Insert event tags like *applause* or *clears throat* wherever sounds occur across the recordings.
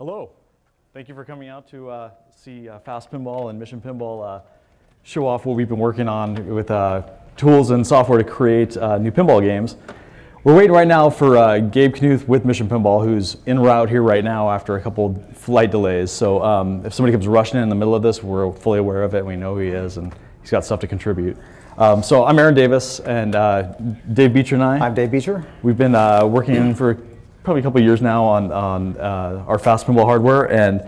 Hello. Thank you for coming out to uh, see uh, Fast Pinball and Mission Pinball uh, show off what we've been working on with uh, tools and software to create uh, new pinball games. We're waiting right now for uh, Gabe Knuth with Mission Pinball, who's en route here right now after a couple flight delays. So um, if somebody comes rushing in in the middle of this, we're fully aware of it. We know who he is, and he's got stuff to contribute. Um, so I'm Aaron Davis, and Dave Beecher and I. I'm Dave Beecher. We've been working *clears throat* for probably a couple years now on, on uh, our fast pinball hardware and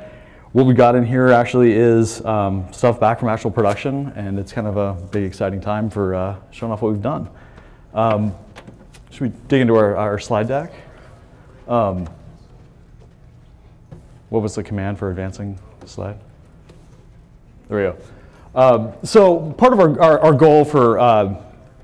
what we got in here actually is um, stuff back from actual production and it's kind of a big exciting time for uh, showing off what we've done. Um, should we dig into our, our slide deck? Um, what was the command for advancing the slide? There we go. Um, so part of our, our, our goal for uh,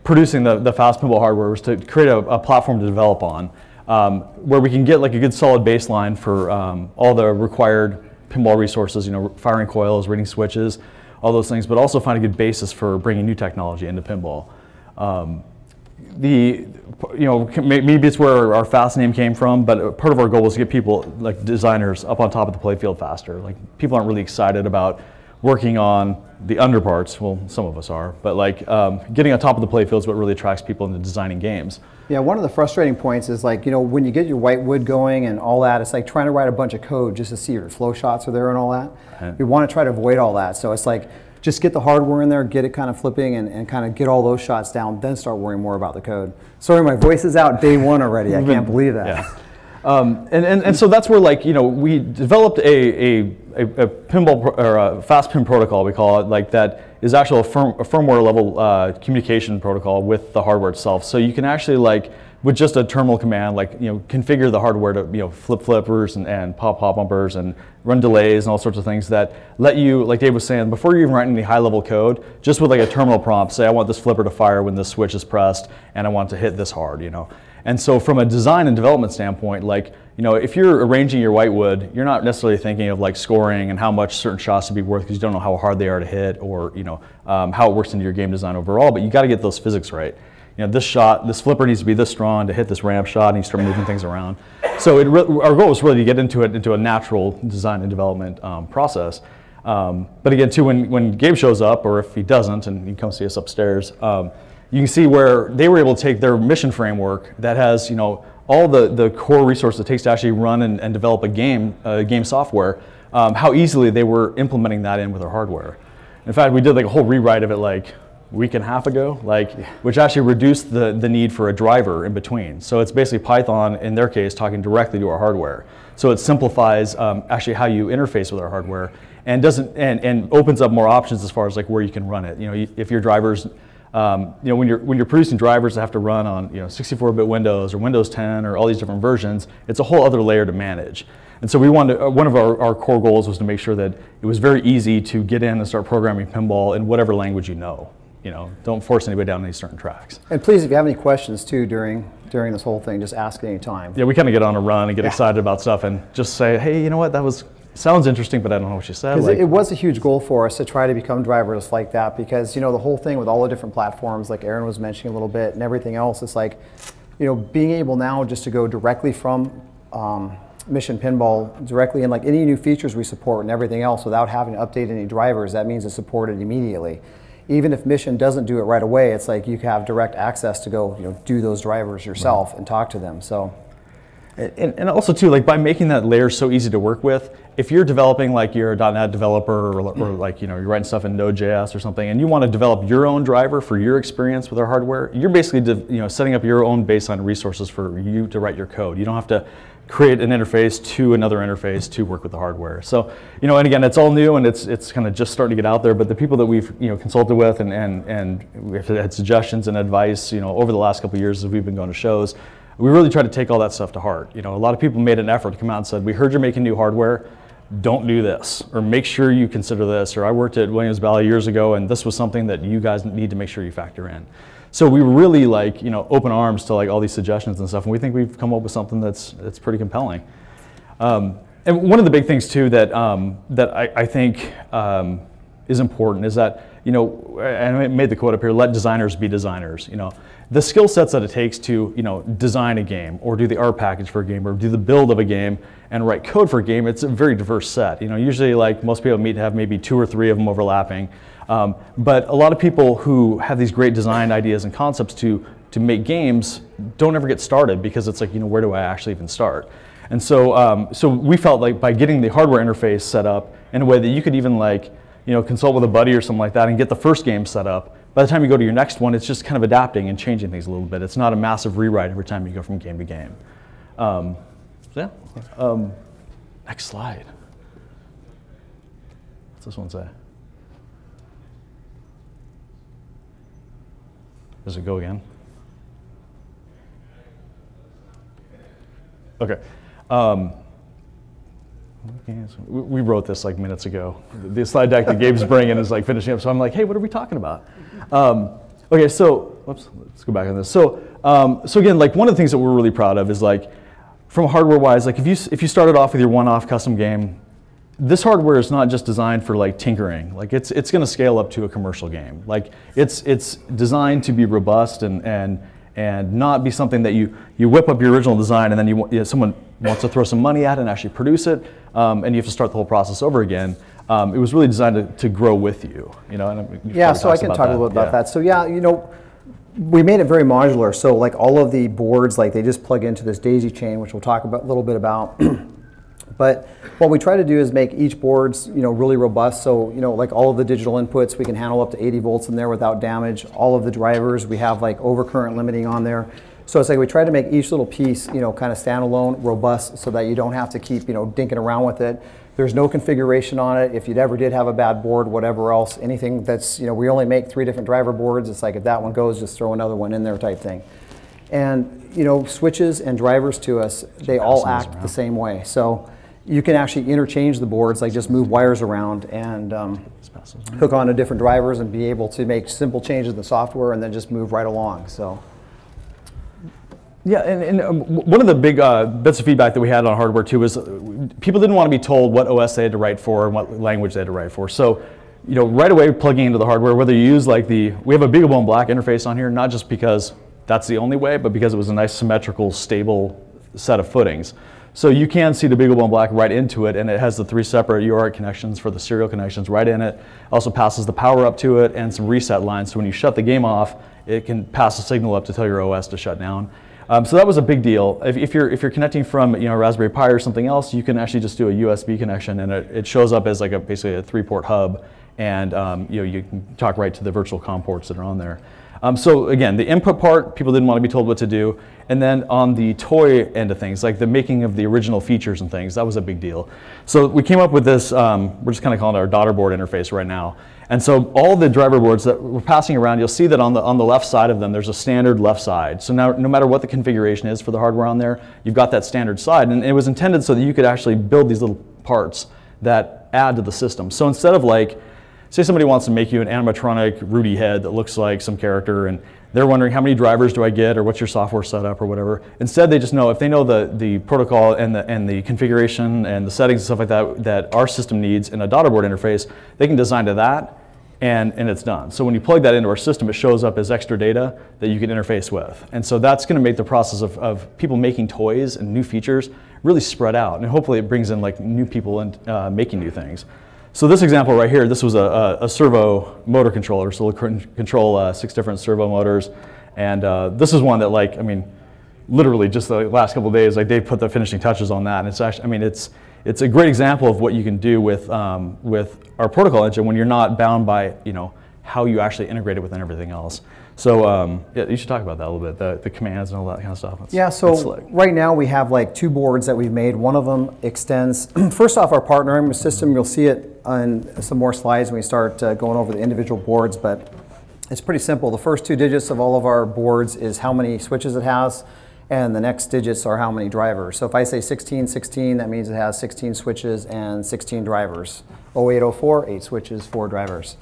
producing the, the fast pinball hardware was to create a, a platform to develop on um, where we can get like a good solid baseline for um, all the required pinball resources, you know, firing coils, reading switches, all those things, but also find a good basis for bringing new technology into pinball. Um, the, you know, maybe it's where our fast name came from, but part of our goal was to get people, like designers, up on top of the playfield faster. Like people aren't really excited about working on the underparts. Well, some of us are, but like um, getting on top of the playfield is what really attracts people into designing games. Yeah, one of the frustrating points is like, you know, when you get your white wood going and all that, it's like trying to write a bunch of code just to see your flow shots are there and all that. We want to try to avoid all that. So it's like, just get the hardware in there, get it kind of flipping and, and kind of get all those shots down, then start worrying more about the code. Sorry, my voice is out day one already. I can't believe that. Yeah. *laughs* Um, and, and, and so that's where like, you know, we developed a, a, a, a pinball or a fast pin protocol, we call it, like that is actually a, firm, a firmware level uh, communication protocol with the hardware itself. So you can actually like, with just a terminal command, like you know, configure the hardware to you know flip flippers and, and pop pop bumpers and run delays and all sorts of things that let you, like Dave was saying, before you even write any high level code, just with like a terminal prompt, say I want this flipper to fire when this switch is pressed and I want to hit this hard, you know. And so from a design and development standpoint, like, you know, if you're arranging your whitewood, you're not necessarily thinking of like scoring and how much certain shots would be worth because you don't know how hard they are to hit or, you know, um, how it works into your game design overall, but you got to get those physics right. You know, this shot, this flipper needs to be this strong to hit this ramp shot and you start moving things around. So it our goal was really to get into it, into a natural design and development um, process. Um, but again, too, when, when Gabe shows up, or if he doesn't, and he comes see us upstairs, um, you can see where they were able to take their mission framework that has, you know, all the, the core resources it takes to actually run and, and develop a game, uh, game software, um, how easily they were implementing that in with their hardware. In fact, we did like a whole rewrite of it like a week and a half ago, like, which actually reduced the, the need for a driver in between. So it's basically Python, in their case, talking directly to our hardware. So it simplifies um, actually how you interface with our hardware and doesn't and, and opens up more options as far as like where you can run it. You know, if your drivers um, you know, when you're, when you're producing drivers that have to run on you know, 64-bit Windows or Windows 10 or all these different versions, it's a whole other layer to manage. And so we wanted, uh, one of our, our core goals was to make sure that it was very easy to get in and start programming pinball in whatever language you know. You know, don't force anybody down any certain tracks. And please, if you have any questions too during during this whole thing, just ask at any time. Yeah, we kind of get on a run and get yeah. excited about stuff and just say, hey, you know what, that was sounds interesting, but I don't know what you said. Like, it, was a huge goal for us to try to become drivers like that because you know the whole thing with all the different platforms, like Aaron was mentioning a little bit, and everything else. It's like, you know, being able now just to go directly from um, Mission Pinball directly in like any new features we support and everything else without having to update any drivers. That means it's supported immediately. Even if Mission doesn't do it right away, it's like you have direct access to go, you know, do those drivers yourself right. and talk to them. So. And, and, also too, like by making that layer so easy to work with, if you're developing like you're a .NET developer or, or, mm-hmm. like you know you're writing stuff in Node.js or something, and you want to develop your own driver for your experience with our hardware, you're basically you know setting up your own baseline resources for you to write your code. You don't have to create an interface to another interface to work with the hardware. So you know, and again, it's all new and it's it's kind of just starting to get out there. But the people that we've you know consulted with and and and we've had suggestions and advice you know over the last couple of years as we've been going to shows we really try to take all that stuff to heart. You know, a lot of people made an effort to come out and said, "We heard you're making new hardware don't do this or make sure you consider this or I worked at Williams Bally years ago and this was something that you guys need to make sure you factor in. So we really like, you know, open arms to like all these suggestions and stuff and we think we've come up with something that's, that's pretty compelling. Um, and one of the big things too that, um, that I, I think um, is important is that, you know, and I made the quote up here, let designers be designers, you know. The skill sets that it takes to, you know, design a game or do the art package for a game or do the build of a game and write code for a game, it's a very diverse set. You know, usually like most people meet have maybe two or three of them overlapping. Um, but a lot of people who have these great design ideas and concepts to, to make games don't ever get started because it's like, you know, where do I actually even start? And so, um, so we felt like by getting the hardware interface set up in a way that you could even like, you know, consult with a buddy or something like that and get the first game set up. By the time you go to your next one, it's just kind of adapting and changing things a little bit. It's not a massive rewrite every time you go from game to game. Um, so yeah. Um, next slide. What's this one say? Does it go again? Okay. Um, we wrote this like minutes ago. The slide deck that Gabe's bringing is like finishing up. So I'm like, hey, what are we talking about? Um, okay, so whoops, let's go back on this. So, um, so again, like one of the things that we're really proud of is like, from hardware wise, like if you if you started off with your one-off custom game, this hardware is not just designed for like tinkering. Like it's it's going to scale up to a commercial game. Like it's it's designed to be robust and and and not be something that you, you whip up your original design and then you, you know, someone wants to throw some money at it and actually produce it, um, and you have to start the whole process over again. Um, it was really designed to, to grow with you, you know. And yeah, so I can talk that. a little bit about yeah. that. So yeah, you know, we made it very modular. So like all of the boards, like they just plug into this daisy chain, which we'll talk about a little bit about. *clears throat* But what we try to do is make each boards, you know, really robust. So, you know, like all of the digital inputs, we can handle up to 80 volts in there without damage. All of the drivers, we have like overcurrent limiting on there. So it's like we try to make each little piece, you know, kind of standalone, robust, so that you don't have to keep, you know, dinking around with it. There's no configuration on it. If you ever did have a bad board, whatever else, anything that's, you know, we only make three different driver boards. It's like if that one goes, just throw another one in there type thing. And, you know, switches and drivers to us, they all act the same way. So you can actually interchange the boards, like just move wires around and um, hook on to different drivers and be able to make simple changes in the software and then just move right along. So. Yeah, and, and um, one of the big uh, bits of feedback that we had on hardware too was uh, people didn't want to be told what OS they had to write for and what language they had to write for. So, you know, right away plugging into the hardware, whether you use like the, we have a BeagleBone Black interface on here, not just because that's the only way, but because it was a nice symmetrical, stable set of footings. So you can see the BeagleBone Black right into it, and it has the three separate UART connections for the serial connections right in it. Also passes the power up to it and some reset lines. So when you shut the game off, it can pass a signal up to tell your OS to shut down. Um, so that was a big deal. If, if, you're if you're connecting from you know Raspberry Pi or something else, you can actually just do a USB connection, and it, it shows up as like a basically a three-port hub, and um, you know you can talk right to the virtual COM ports that are on there. Um, so again, the input part, people didn't want to be told what to do. And then on the toy end of things, like the making of the original features and things, that was a big deal. So we came up with this, um, we're just kind of calling it our daughter board interface right now. And so all the driver boards that we're passing around, you'll see that on the, on the left side of them, there's a standard left side. So now, no matter what the configuration is for the hardware on there, you've got that standard side. And it was intended so that you could actually build these little parts that add to the system. So instead of like, say somebody wants to make you an animatronic Rudy head that looks like some character and they're wondering how many drivers do I get or what's your software setup or whatever. Instead, they just know if they know the, the protocol and the, and the configuration and the settings and stuff like that that our system needs in a daughter board interface, they can design to that and, and it's done. So when you plug that into our system, it shows up as extra data that you can interface with. And so that's going to make the process of, of people making toys and new features really spread out. And hopefully it brings in like new people and uh, making new things. So this example right here, this was a, a, a servo motor controller, so it'll control uh, six different servo motors. And uh, this is one that like, I mean, literally just the last couple days, like they put the finishing touches on that. And it's actually, I mean, it's, it's a great example of what you can do with, um, with our protocol engine when you're not bound by, you know, how you actually integrate it within everything else. So um, yeah, you should talk about that a little bit, the, the commands and all that kind of stuff. It's, yeah, so right now we have like two boards that we've made. One of them extends, *clears throat* first off our partnering system, you'll see it on some more slides when we start uh, going over the individual boards, but it's pretty simple. The first two digits of all of our boards is how many switches it has, and the next digits are how many drivers. So if I say 1616, that means it has 16 switches and 16 drivers. 0804, 8 switches, 4 drivers.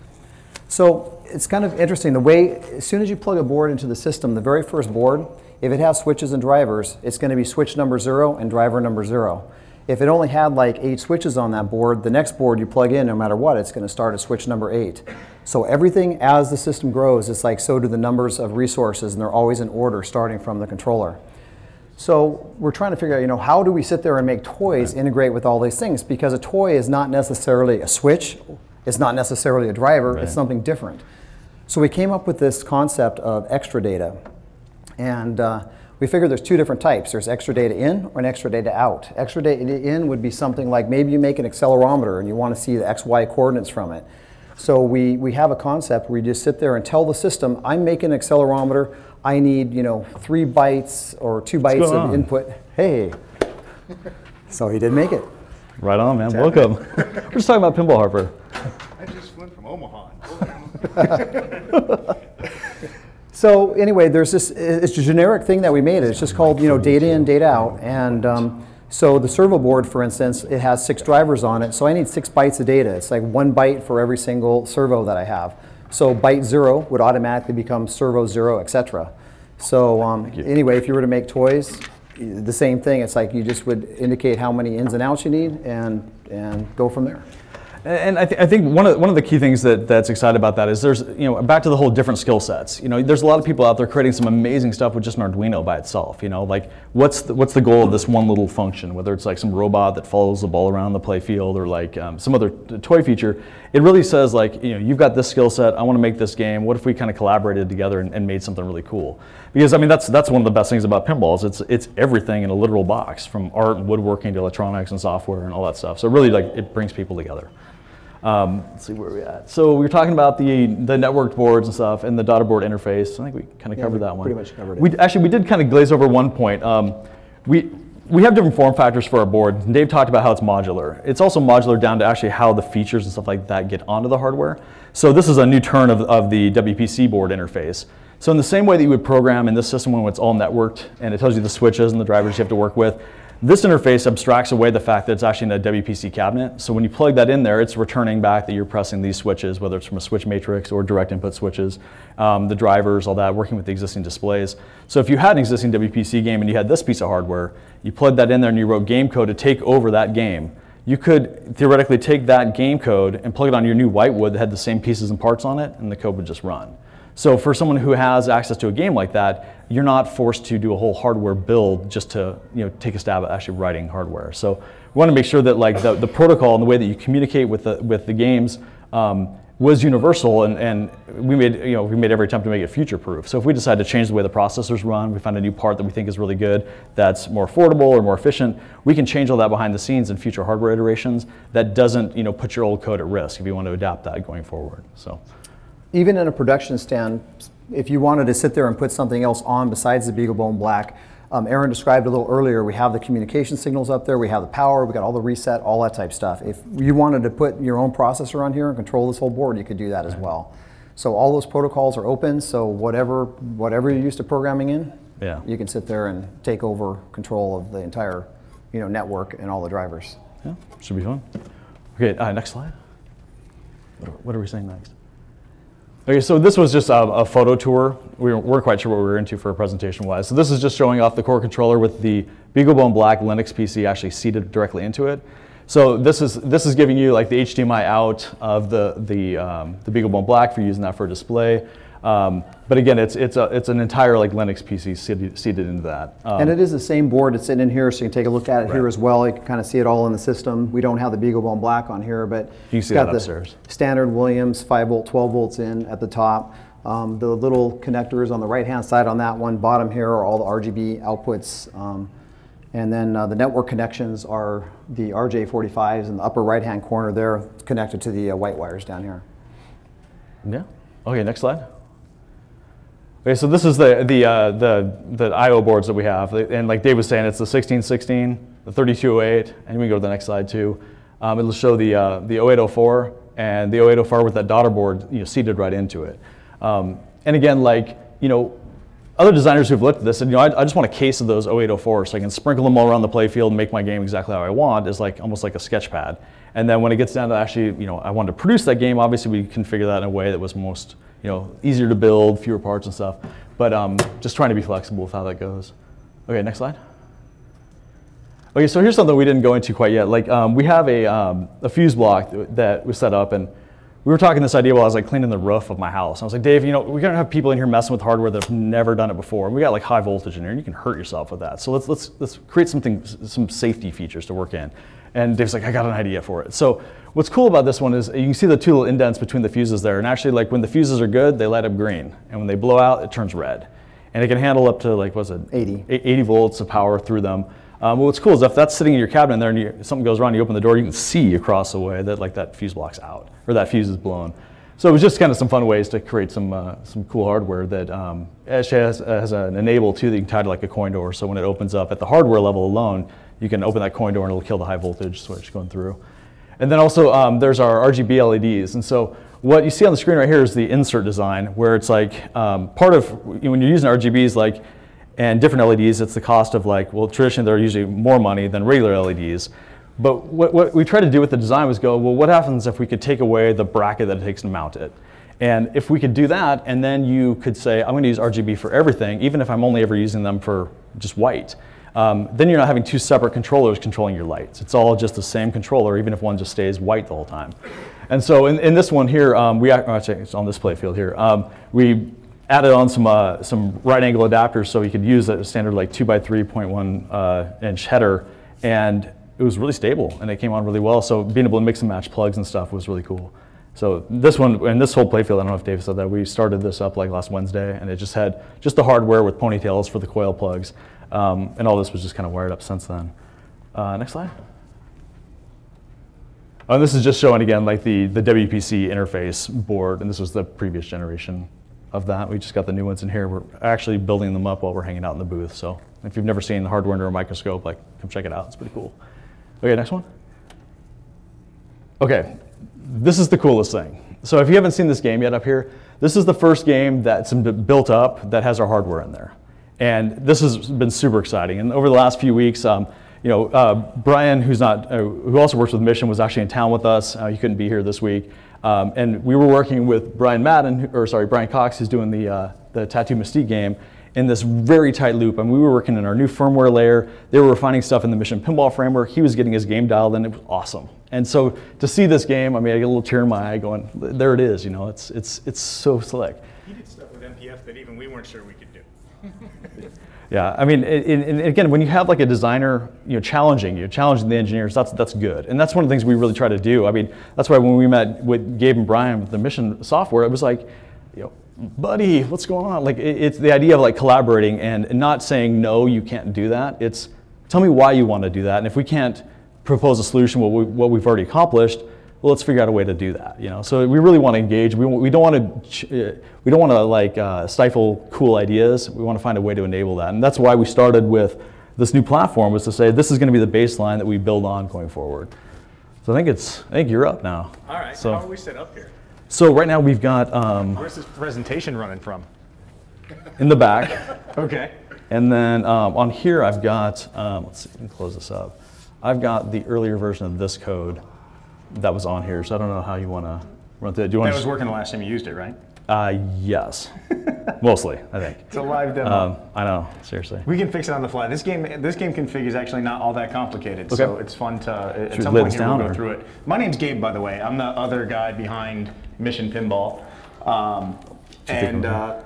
So it's kind of interesting. The way, as soon as you plug a board into the system, the very first board, if it has switches and drivers, it's going to be switch number zero and driver number zero. If it only had like eight switches on that board, the next board you plug in, no matter what, it's going to start at switch number eight. So everything as the system grows, it's like so do the numbers of resources, and they're always in order starting from the controller. So we're trying to figure out, you know, how do we sit there and make toys right. integrate with all these things? Because a toy is not necessarily a switch, it's not necessarily a driver, right. it's something different. So we came up with this concept of extra data. And uh, we figured there's two different types. There's extra data in or an extra data out. Extra data in would be something like maybe you make an accelerometer and you want to see the XY coordinates from it. So we, we have a concept where you just sit there and tell the system, I'm making an accelerometer, I need, you know, three bytes or two bytes of on? input. Hey. so he did make it. Right on, man. Welcome. *laughs* We're just talking about pinball Harper. I just went from Omaha. *laughs* so anyway, there's this, it's a generic thing that we made. It's just called, you know, data in, data out. And um, so the servo board, for instance, it has six drivers on it. So I need six bytes of data. It's like one byte for every single servo that I have. So byte zero would automatically become servo zero, etc. So um, anyway, if you were to make toys, the same thing. It's like you just would indicate how many ins and outs you need and, and go from there. And I, th- I, think one of, one of the key things that, that's excited about that is there's, you know, back to the whole different skill sets. You know, there's a lot of people out there creating some amazing stuff with just an Arduino by itself. You know, like what's the, what's the goal of this one little function? Whether it's like some robot that follows the ball around the play field or like um, some other toy feature, it really says like, you know, you've got this skill set. I want to make this game. What if we kind of collaborated together and, and, made something really cool? Because I mean, that's that's one of the best things about pinballs. It's it's everything in a literal box, from art and woodworking to electronics and software and all that stuff. So really, like, it brings people together. Um, let's see where we're at. So we were talking about the the networked boards and stuff and the daughter board interface. I think we kind of yeah, covered that one. Pretty much covered it. We actually we did kind of glaze over one point. Um, we we have different form factors for our board. And Dave talked about how it's modular. It's also modular down to actually how the features and stuff like that get onto the hardware. So this is a new turn of, of the WPC board interface. So in the same way that you would program in this system when it's all networked and it tells you the switches and the drivers you have to work with, this interface abstracts away the fact that it's actually in a WPC cabinet. So when you plug that in there, it's returning back that you're pressing these switches, whether it's from a switch matrix or direct input switches, um, the drivers, all that, working with the existing displays. So if you had an existing WPC game and you had this piece of hardware, you plugged that in there and you wrote game code to take over that game. You could theoretically take that game code and plug it on your new whitewood that had the same pieces and parts on it, and the code would just run. So for someone who has access to a game like that, you're not forced to do a whole hardware build just to you know take a stab at actually writing hardware. So we want to make sure that like the, the protocol and the way that you communicate with the with the games um, was universal, and, and we made you know we made every attempt to make it future proof. So if we decide to change the way the processors run, we find a new part that we think is really good, that's more affordable or more efficient, we can change all that behind the scenes in future hardware iterations. That doesn't you know put your old code at risk if you want to adapt that going forward. So even in a production stand, if you wanted to sit there and put something else on besides the BeagleBone Black, um, Aaron described a little earlier, we have the communication signals up there, we have the power, we got all the reset, all that type stuff. If you wanted to put your own processor on here and control this whole board, you could do that as well. So all those protocols are open, so whatever, whatever you're used to programming in, yeah. you can sit there and take over control of the entire you know, network and all the drivers. Yeah, should be fun. Okay, uh, next slide. What are we saying next? Okay, so this was just a, a photo tour. We weren't quite sure what we were into for a presentation wise. So this is just showing off the core controller with the BeagleBone Black Linux PC actually seated directly into it. So this is this is giving you like the HDMI out of the the um, the BeagleBone Black for using that for a display. Um, but again, it's it's a it's an entire like Linux PC seated, seated into that. Um, and it is the same board that's sitting in here, so you can take a look at it right. here as well. You can kind of see it all in the system. We don't have the BeagleBone Black on here, but you see got the upstairs. standard Williams 5 volt, 12 volts in at the top. Um, the little connectors on the right hand side on that one, bottom here are all the RGB outputs. Um, and then uh, the network connections are the RJ45s in the upper right hand corner there, connected to the uh, white wires down here. Yeah. Okay, next slide. Okay, so this is the, the, uh, the, the I.O. boards that we have. And like Dave was saying, it's the 1616, the 3208, and we can go to the next slide too. Um, it'll show the, uh, the 0804 and the 0804 with that daughter board you know, seated right into it. Um, and again, like, you know, other designers who've looked at this said, you know, I, I, just want a case of those 0804 so I can sprinkle them all around the playfield and make my game exactly how I want is like almost like a sketch pad. And then when it gets down to actually, you know, I wanted to produce that game, obviously we configure that in a way that was most you know, easier to build, fewer parts and stuff. But um, just trying to be flexible with how that goes. Okay, next slide. Okay, so here's something we didn't go into quite yet. Like um, we have a, um, a fuse block that was set up, and we were talking this idea while I was like cleaning the roof of my house. I was like, Dave, you know, we're gonna have people in here messing with hardware that have never done it before. And we got like high voltage in here, and you can hurt yourself with that. So let's let's let's create something, some safety features to work in. And Dave's like, I got an idea for it. So what's cool about this one is you can see the two little indents between the fuses there. And actually, like when the fuses are good, they light up green, and when they blow out, it turns red. And it can handle up to like what's it? 80. 80 volts of power through them. Um, what's cool is if that's sitting in your cabinet there and you, something goes wrong, you open the door, you can see across the way that like that fuse block's out or that fuse is blown. So it was just kind of some fun ways to create some uh, some cool hardware that um, actually has, has an enable too that you can tie to like a coin door. So when it opens up at the hardware level alone, you can open that coin door and it'll kill the high voltage switch going through. And then also um, there's our RGB LEDs. And so what you see on the screen right here is the insert design where it's like um, part of when you're using RGBs like and different LEDs, it's the cost of like, well, traditionally they're usually more money than regular LEDs. But what, what we tried to do with the design was go, well, what happens if we could take away the bracket that it takes to mount it? And if we could do that, and then you could say, I'm going to use RGB for everything, even if I'm only ever using them for just white, um, then you're not having two separate controllers controlling your lights. It's all just the same controller, even if one just stays white the whole time. And so in, in this one here, um, we actually, it's on this playfield here, um, we added on some, uh, some right angle adapters so you could use a standard like 2 by 3.1 uh, inch header and it was really stable and it came on really well. So being able to mix and match plugs and stuff was really cool. So this one and this whole playfield, I don't know if Dave said that we started this up like last Wednesday, and it just had just the hardware with ponytails for the coil plugs, um, and all this was just kind of wired up since then. Uh, next slide. Oh, and this is just showing again like the the WPC interface board, and this was the previous generation of that. We just got the new ones in here. We're actually building them up while we're hanging out in the booth. So if you've never seen the hardware under a microscope, like come check it out. It's pretty cool. Okay, next one. Okay, this is the coolest thing. So if you haven't seen this game yet up here, this is the first game that's built up that has our hardware in there. And this has been super exciting. And over the last few weeks, um, you know, uh, Brian, who's not, uh, who also works with Mission, was actually in town with us. Uh, he couldn't be here this week. Um, and we were working with Brian Madden, or sorry, Brian Cox, who's doing the, uh, the Tattoo Mystique game in this very tight loop. I and mean, we were working in our new firmware layer. They were refining stuff in the Mission Pinball framework. He was getting his game dialed in. It was awesome. And so to see this game, I mean, I get a little tear in my eye going, there it is, you know, it's, it's, it's so slick. He did stuff with MPF that even we weren't sure we could do. *laughs* yeah, I mean, again, when you have like a designer, you know, challenging you, challenging the engineers, that's that's good, and that's one of the things we really try to do. I mean, that's why when we met with Gabe and Brian with the Mission software, it was like, you know, buddy, what's going on? Like, it, it's the idea of like collaborating and not saying, no, you can't do that. It's tell me why you want to do that. And if we can't propose a solution, what, we, what we've already accomplished, well, let's figure out a way to do that. You know, so we really want to engage. We, we don't want to uh, we don't want to like uh, stifle cool ideas. We want to find a way to enable that, and that's why we started with this new platform was to say this is going to be the baseline that we build on going forward. So I think it's I think you're up now. All right. So how are we set up here? So right now we've got um, Where's this presentation running from? in the back, *laughs* Okay. and then um, on here I've got, um, let's see, let me close this up. I've got the earlier version of this code that was on here, so I don't know how you want to run through it. Do you want That was working the last time you used it, right? Uh, yes, *laughs* mostly I think. It's a live demo. Um, I know, seriously. we can fix it on the fly. This game, this game config is actually not all that complicated, so it's fun to. At Should some point here, we'll go or- through it. My name's Gabe, by the way. I'm the other guy behind Mission Pinball, um, and uh,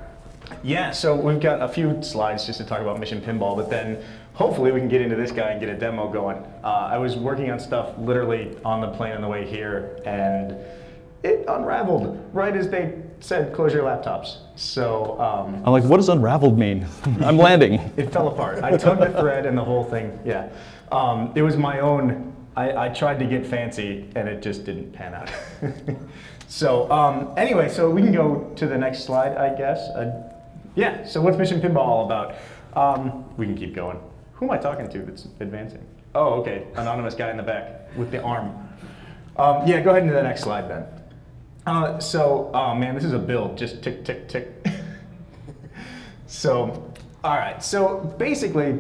yeah. So we've got a few slides just to talk about Mission Pinball, but then hopefully we can get into this guy and get a demo going. Uh, I was working on stuff literally on the plane on the way here, and it unraveled right as they said, "Close your laptops." So. Um, I'm like, what does unraveled mean? *laughs* I'm landing. *laughs* it fell apart. I took the thread and the whole thing. Yeah, um, it was my own. I, I tried to get fancy and it just didn't pan out. *laughs* so um, anyway, so we can go to the next slide, I guess. Uh, yeah. So what's Mission Pinball all about? Um, we can keep going. Who am I talking to that's advancing? Oh, okay. Anonymous guy in the back with the arm. Um, yeah. Go ahead into the next slide then. Uh, so, oh man, this is a build. Just tick, tick, tick. *laughs* So, all right. So basically,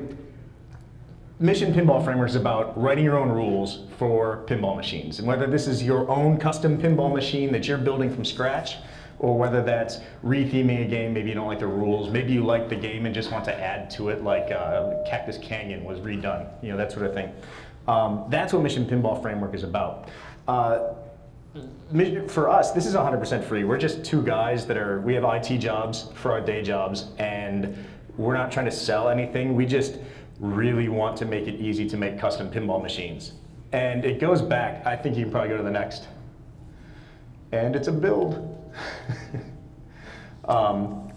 Mission Pinball Framework is about writing your own rules for pinball machines. And whether this is your own custom pinball machine that you're building from scratch, or whether that's retheming a game, maybe you don't like the rules, maybe you like the game and just want to add to it, like uh, Cactus Canyon was redone, you know, that sort of thing. Um, that's what Mission Pinball Framework is about. Uh, for us, this is 100% free. We're just two guys that are, we have IT jobs for our day jobs, and we're not trying to sell anything. We just really want to make it easy to make custom pinball machines. And it goes back, I think you can probably go to the next. And it's a build. *laughs* um,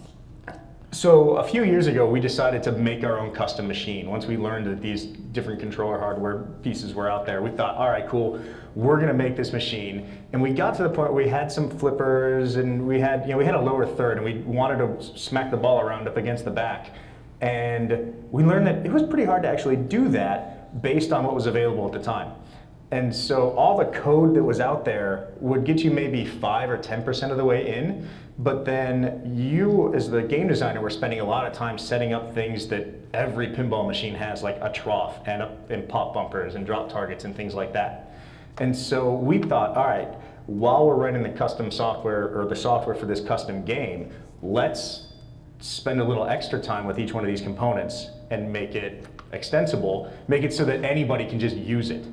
so a few years ago, we decided to make our own custom machine. Once we learned that these different controller hardware pieces were out there, we thought, all right, cool, we're gonna make this machine. And we got to the point where we had some flippers and we had, you know, we had a lower third and we wanted to smack the ball around up against the back. And we learned that it was pretty hard to actually do that based on what was available at the time. And so all the code that was out there would get you maybe 5 or 10% of the way in, but then you as the game designer were spending a lot of time setting up things that every pinball machine has, like a trough and, a, and pop bumpers and drop targets and things like that. And so we thought, all right, while we're writing the custom software or the software for this custom game, let's spend a little extra time with each one of these components and make it extensible, make it so that anybody can just use it.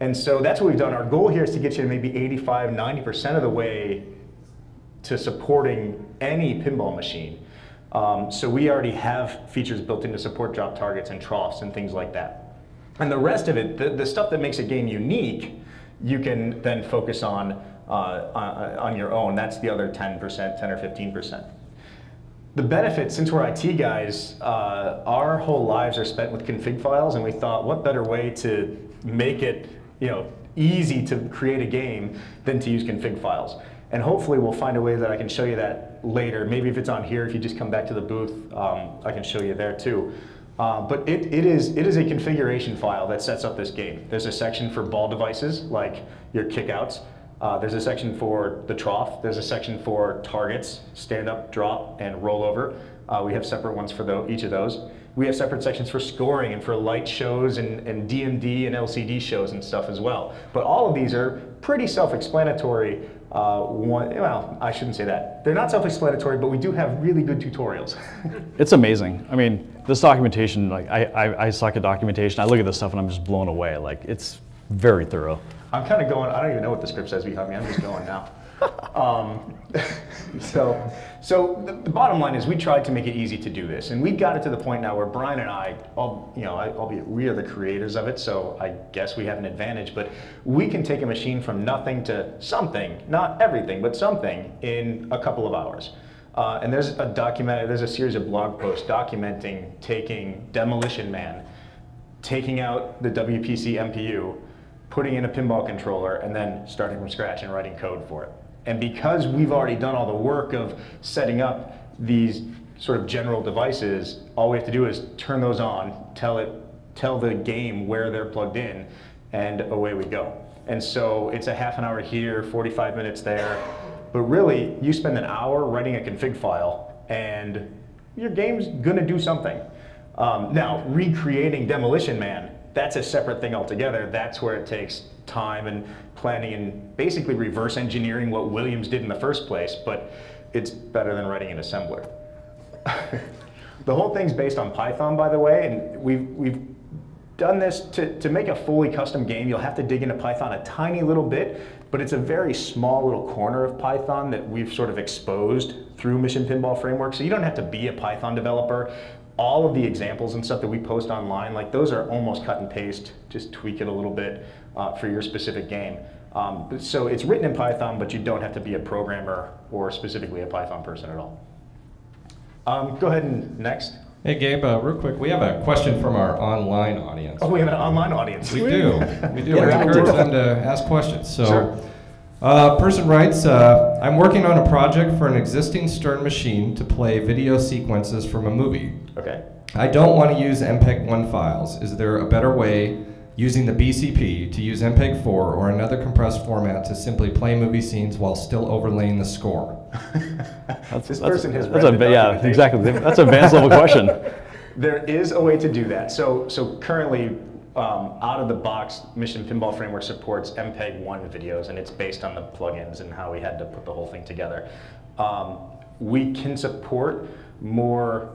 And so that's what we've done. Our goal here is to get you to maybe 85, 90% of the way to supporting any pinball machine. Um, so we already have features built in to support drop targets and troughs and things like that. And the rest of it, the, the stuff that makes a game unique, you can then focus on, uh, on, on your own. That's the other 10%, 10 or 15%. The benefit, since we're IT guys, uh, our whole lives are spent with config files, and we thought, what better way to make it you know, easy to create a game than to use config files. And hopefully we'll find a way that I can show you that later. Maybe if it's on here, if you just come back to the booth, um, I can show you there too. Uh, but it, it, is, it is a configuration file that sets up this game. There's a section for ball devices, like your kickouts. Uh, there's a section for the trough. There's a section for targets, stand up, drop, and rollover. Uh, we have separate ones for the, each of those. We have separate sections for scoring and for light shows and, and DMD and LCD shows and stuff as well. But all of these are pretty self-explanatory. Uh, one, well, I shouldn't say that. They're not self-explanatory, but we do have really good tutorials. *laughs* it's amazing. I mean, this documentation, like I, I, I suck at documentation. I look at this stuff and I'm just blown away. Like it's very thorough. I'm kind of going, I don't even know what the script says behind me. I'm just going now. *laughs* Um, *laughs* so, so the, the, bottom line is we tried to make it easy to do this, and we've got it to the point now where Brian and I, all, you know, I, albeit we are the creators of it, so I guess we have an advantage. But we can take a machine from nothing to something, not everything, but something, in a couple of hours. Uh, and there's a document, there's a series of blog posts documenting taking Demolition Man, taking out the WPC MPU, putting in a pinball controller, and then starting from scratch and writing code for it. And because we've already done all the work of setting up these sort of general devices, all we have to do is turn those on, tell it, tell the game where they're plugged in, and away we go. And so it's a half an hour here, 45 minutes there, but really you spend an hour writing a config file and your game's gonna do something. Um, now, recreating Demolition Man, that's a separate thing altogether. That's where it takes time and planning and basically reverse engineering what Williams did in the first place, but it's better than writing an assembler. *laughs* the whole thing's based on Python, by the way, and we've, we've done this to, to make a fully custom game. You'll have to dig into Python a tiny little bit, but it's a very small little corner of Python that we've sort of exposed through Mission Pinball Framework. So you don't have to be a Python developer all of the examples and stuff that we post online, like those are almost cut and paste, just tweak it a little bit uh, for your specific game. Um, so it's written in Python, but you don't have to be a programmer or specifically a Python person at all. Um, go ahead and next. Hey Gabe, uh, real quick, we have a question from our online audience. Oh, we have an online audience. We do. We do. *laughs* we encourage them to ask questions. So sure. Uh, person writes, uh, I'm working on a project for an existing Stern machine to play video sequences from a movie. Okay. I don't want to use MPEG-1 files. Is there a better way using the BCP to use MPEG-4 or another compressed format to simply play movie scenes while still overlaying the score? *laughs* that's, this person has that's a, Yeah, exactly. That's an advanced level question. *laughs* There is a way to do that. So, so currently, um, out of the box, Mission Pinball Framework supports MPEG 1 videos, and it's based on the plugins and how we had to put the whole thing together. Um, we can support more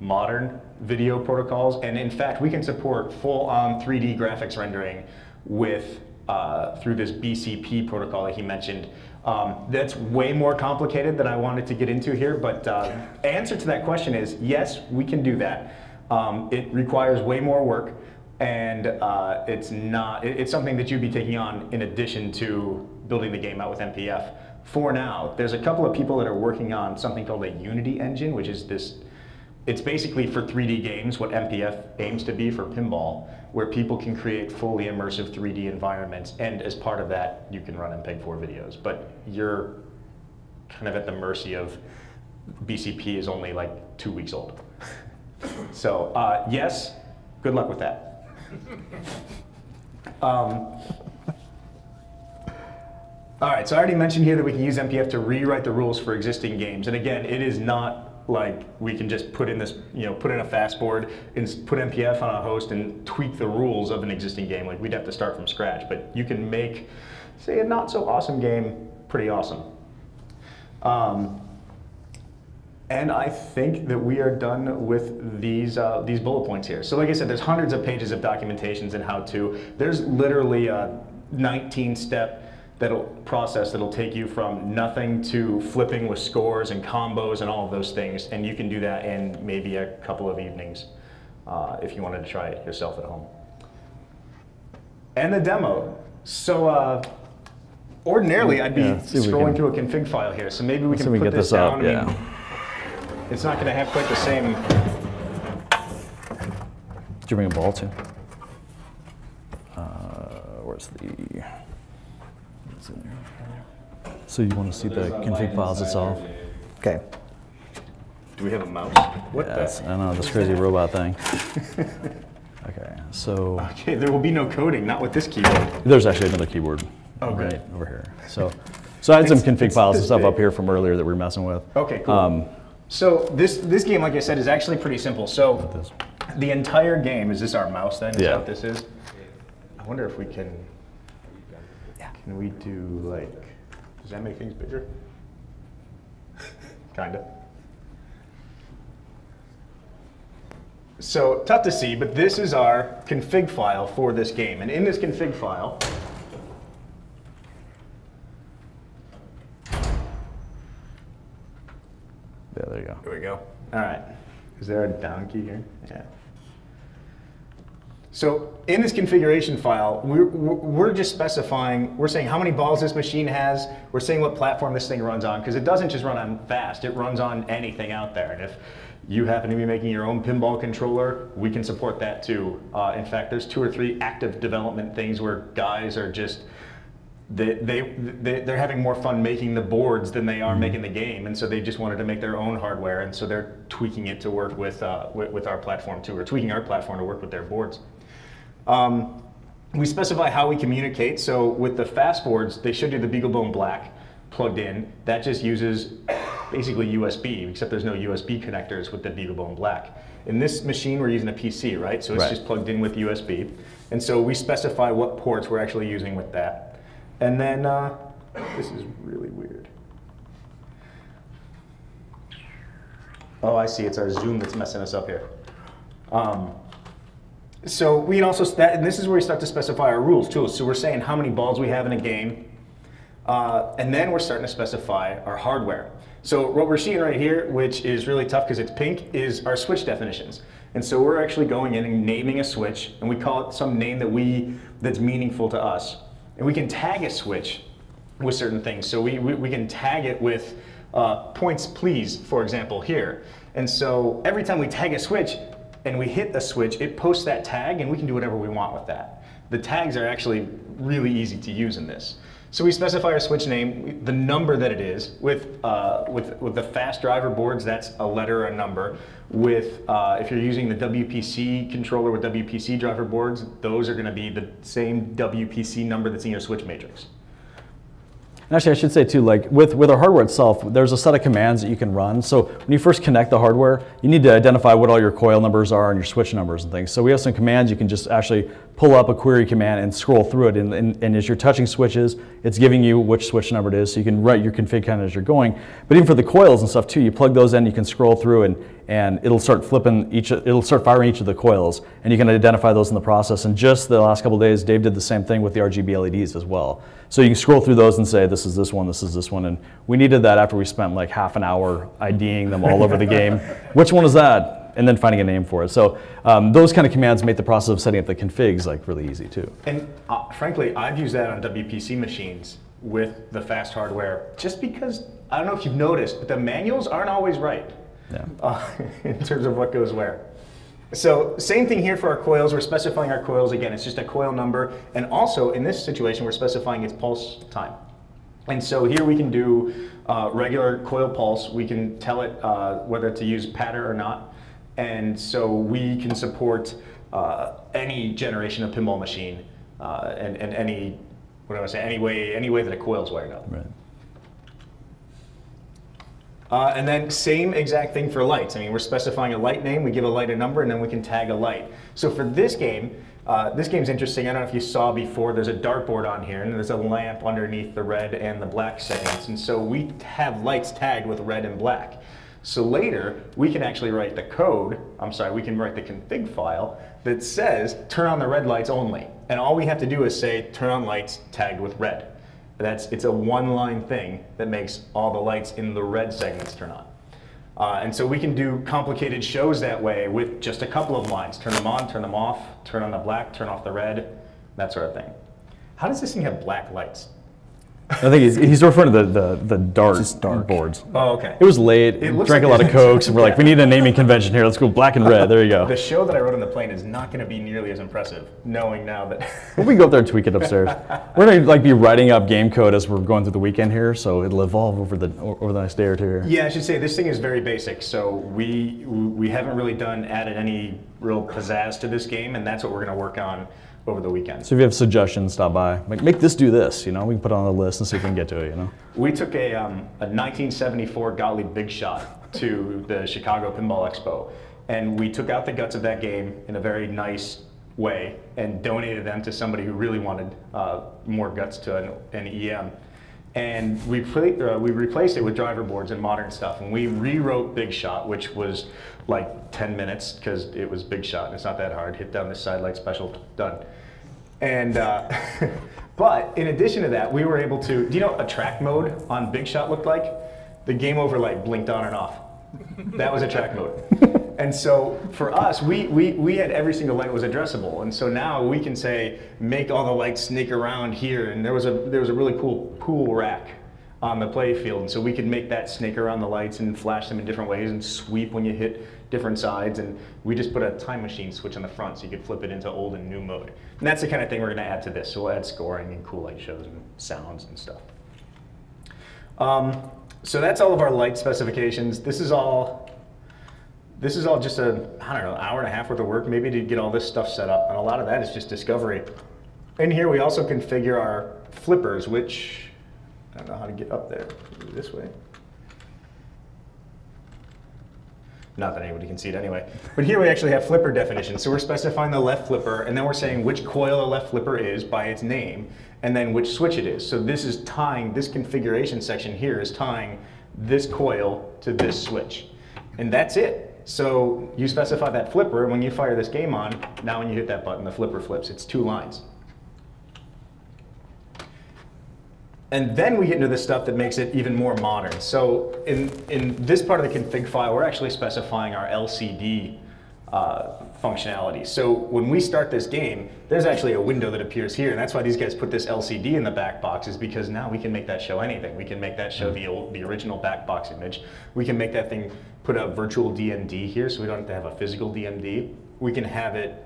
modern video protocols, and in fact, we can support full-on 3D graphics rendering with uh, through this BCP protocol that he mentioned. Um, that's way more complicated than I wanted to get into here, but uh, answer to that question is yes, we can do that. Um, it requires way more work, and uh, it's not. It, it's something that you'd be taking on in addition to building the game out with MPF. For now, there's a couple of people that are working on something called a Unity engine, which is this. It's basically for 3D games what MPF aims to be for pinball, where people can create fully immersive 3D environments, and as part of that, you can run MPEG-4 videos. But you're kind of at the mercy of BCP is only like two weeks old. *laughs* so uh, yes, good luck with that. *laughs* Um, all right, so I already mentioned here that we can use MPF to rewrite the rules for existing games. And again, it is not like we can just put in this, you know, put in a fastboard and put MPF on a host and tweak the rules of an existing game. Like we'd have to start from scratch, but you can make, say, a not so awesome game pretty awesome. Um, and I think that we are done with these, uh, these bullet points here. So like I said, there's hundreds of pages of documentations and how to. There's literally a 19 step that'll process that'll take you from nothing to flipping with scores and combos and all of those things. And you can do that in maybe a couple of evenings uh, if you wanted to try it yourself at home. And the demo. So uh, ordinarily I'd be Yeah, see if we scrolling through a config file here. So maybe we can we put get this, this up, down. I yeah. mean, it's not going to have quite the same. Did you bring a ball too? Uh, where's the? It's in there. So you want to see the config files itself? Okay. Do we have a mouse? What Yes, the? I know this crazy robot thing. *laughs* Okay, so Okay, there will be no coding, not with this keyboard. there's actually another keyboard. Oh, right over here. So, so I had some config files and this stuff up here from earlier that we were messing with. Okay, cool. Um, So this this game, like I said, is actually pretty simple. So this. the entire game is this our mouse then? Is Yeah. that what this is? I wonder if we can. Yeah. Can we do like? Does that make things bigger? *laughs* Kinda. So tough to see, but this is our config file for this game, and in this config file. Yeah, there you go. Here we go. All right. Is there a down key here? Yeah. So in this configuration file, we're, we're just specifying, we're saying how many balls this machine has, we're saying what platform this thing runs on, because it doesn't just run on fast, it runs on anything out there. And if you happen to be making your own pinball controller, we can support that too. Uh, in fact, there's two or three active development things where guys are just they, they, they, they're having more fun making the boards than they are making the game, and so they just wanted to make their own hardware, and so they're tweaking it to work with, uh, with, with our platform too, or tweaking our platform to work with their boards. Um, we specify how we communicate, so with the fast boards, they should do the BeagleBone Black plugged in. That just uses basically USB, except there's no USB connectors with the BeagleBone Black. In this machine, we're using a PC, right? So it's Right. just plugged in with USB. And so we specify what ports we're actually using with that. And then, uh, this is really weird. Oh, I see, it's our Zoom that's messing us up here. Um, so we also, that, and this is where we start to specify our rules too. So we're saying how many balls we have in a game, uh, and then we're starting to specify our hardware. So what we're seeing right here, which is really tough because it's pink, is our switch definitions. And so we're actually going in and naming a switch, and we call it some name that we that's meaningful to us. And we can tag a switch with certain things. So we, we, we can tag it with uh, points please, for example, here. And so every time we tag a switch and we hit a switch, it posts that tag and we can do whatever we want with that. The tags are actually really easy to use in this. So we specify our switch name, the number that it is. With, uh, with, with the fast driver boards, that's a letter or a number. With, uh, if you're using the WPC controller with WPC driver boards, those are gonna be the same WPC number that's in your switch matrix. And actually, I should say too, like with, with our hardware itself, there's a set of commands that you can run. So when you first connect the hardware, you need to identify what all your coil numbers are and your switch numbers and things. So we have some commands you can just actually pull up a query command and scroll through it. And, and, and as you're touching switches, it's giving you which switch number it is. So you can write your config kind of as you're going. But even for the coils and stuff too, you plug those in, you can scroll through and, and it'll start flipping each, it'll start firing each of the coils. And you can identify those in the process. And just the last couple days, Dave did the same thing with the RGB LEDs as well. So you can scroll through those and say, this is this one, this is this one. And we needed that after we spent like half an hour IDing them all over the game. *laughs* Which one is that? And then finding a name for it. So um, those kind of commands make the process of setting up the configs like really easy too. And uh, frankly, I've used that on WPC machines with the fast hardware just because, I don't know if you've noticed, but the manuals aren't always right Yeah. uh, *laughs* in terms of what goes where. So same thing here for our coils. We're specifying our coils again. It's just a coil number, and also in this situation, we're specifying its pulse time. And so here we can do uh, regular coil pulse. We can tell it uh, whether to use patter or not, and so we can support uh, any generation of pinball machine uh, and, and any what do I say any way any way that a coil's wired up. Right. Uh, and then same exact thing for lights. I mean, we're specifying a light name, we give a light a number, and then we can tag a light. So for this game, uh, this game's interesting. I don't know if you saw before, there's a dartboard on here, and there's a lamp underneath the red and the black segments. And so we have lights tagged with red and black. So later, we can actually write the code, I'm sorry, we can write the config file that says turn on the red lights only. And all we have to do is say turn on lights tagged with red. That's, it's a one-line thing that makes all the lights in the red segments turn on. Uh, and so we can do complicated shows that way with just a couple of lines. Turn them on, turn them off, turn on the black, turn off the red, that sort of thing. How does this thing have black lights? I think he's, he's referring to the, the, the dart Just dark. boards. Oh, okay. It was late, It looks drank like a lot of cokes, and we're like, we need a naming convention here. Let's go black and red. There you go. The show that I wrote on the plane is not going to be nearly as impressive, knowing now that. *laughs* Well, we can go up there and tweak it upstairs. *laughs* We're gonna like be writing up game code as we're going through the weekend here, so it'll evolve over the over the next day or two here. yeah, I should say this thing is very basic. So we we haven't really done added any real pizzazz to this game, and that's what we're going to work on over the weekend. So if you have suggestions, stop by. Like, make this do this. You know, we can put it on the list and see if we can get to it. You know. We took a, um, a 1974 Gottlieb Big Shot to the Chicago Pinball Expo, and we took out the guts of that game in a very nice way and donated them to somebody who really wanted uh, more guts to an, an EM. And we, pla- uh, we replaced it with driver boards and modern stuff, and we rewrote Big Shot, which was like 10 minutes because it was Big Shot, and it's not that hard. Hit down this side light special, done. And uh, *laughs* but in addition to that, we were able to. Do you know what attract mode on Big Shot looked like? The game over light blinked on and off. That was attract mode. And so for us, we, we, we had every single light was addressable, and so now we can say make all the lights snake around here. And there was a there was a really cool pool rack on the play field, and so we could make that snake around the lights and flash them in different ways and sweep when you hit different sides. And we just put a time machine switch on the front so you could flip it into old and new mode. And that's the kind of thing we're going to add to this. So we'll add scoring and cool light shows and sounds and stuff. Um, so that's all of our light specifications. This is all. This is all just a I don't know hour and a half worth of work maybe to get all this stuff set up, and a lot of that is just discovery. In here we also configure our flippers, which I don't know how to get up there. This way. Not that anybody can see it anyway. But here we actually have flipper definitions. So we're specifying the left flipper, and then we're saying which coil the left flipper is by its name, and then which switch it is. So this is tying, this configuration section here is tying this coil to this switch. And that's it. So you specify that flipper, and when you fire this game on, now when you hit that button, the flipper flips. It's two lines. And then we get into the stuff that makes it even more modern. So in, in this part of the config file, we're actually specifying our LCD uh, functionality. So when we start this game, there's actually a window that appears here, and that's why these guys put this LCD in the back box, is because now we can make that show anything. We can make that show the, old, the original back box image. We can make that thing put a virtual DMD here, so we don't have to have a physical DMD. We can have it,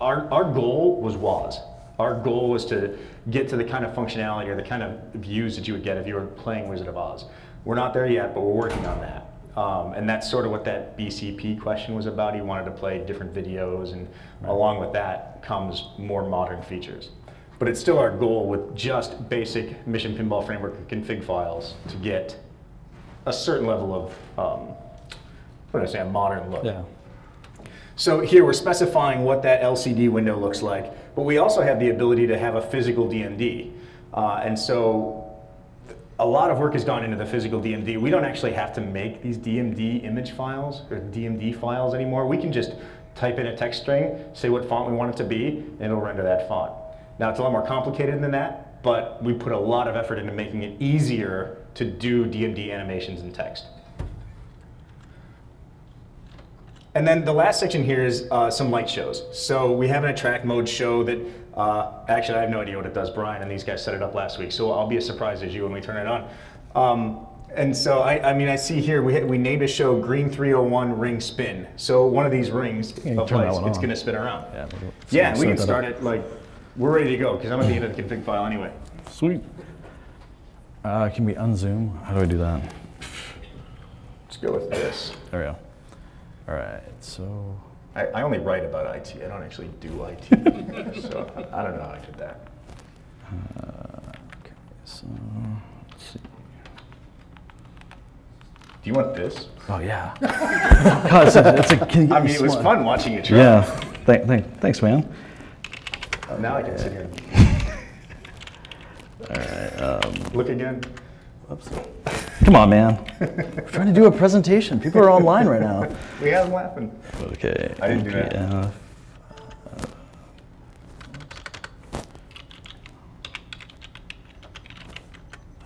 our, our goal was WAS. Our goal was to get to the kind of functionality or the kind of views that you would get if you were playing Wizard of Oz. We're not there yet, but we're working on that. Um, and that's sort of what that BCP question was about. He wanted to play different videos, and along with that comes more modern features. but it's still our goal with just basic Mission Pinball Framework config files to get a certain level of, um, what I say, a modern look. Yeah. So here we're specifying what that LCD window looks like, but we also have the ability to have a physical DMD. Uh, and so a lot of work has gone into the physical DMD. We don't actually have to make these DMD image files or DMD files anymore. We can just type in a text string, say what font we want it to be, and it'll render that font. Now it's a lot more complicated than that, but we put a lot of effort into making it easier to do DMD animations in text. And then the last section here is uh, some light shows. So we have an attract mode show that, uh, actually I have no idea what it does, Brian and these guys set it up last week, so I'll be as surprised as you when we turn it on. Um, and so, I, I mean, I see here, we, we named a show Green 301 Ring Spin. So one of these rings, of lights, it's on. gonna spin around. Yeah, Yeah, we can start it, like, we're ready to go, because I'm at the end of the config file anyway. Sweet. Uh, can we unzoom? How do I do that? Let's go with this. There we go. All right, so I, I only write about IT, I don't actually do IT. *laughs* So I don't know how I did that. okay, so let's see. Do you want this? Oh yeah. *laughs* God, it's a, it's a *laughs* I mean, it was smart? fun watching you try. Yeah. Thank, thank, thanks, man. Now I can sit here. All right. Um, Look again. whoops. Come on, man. We're trying to do a presentation. People are online right now. *laughs* We have them laughing. Okay. I didn't do that. MPF.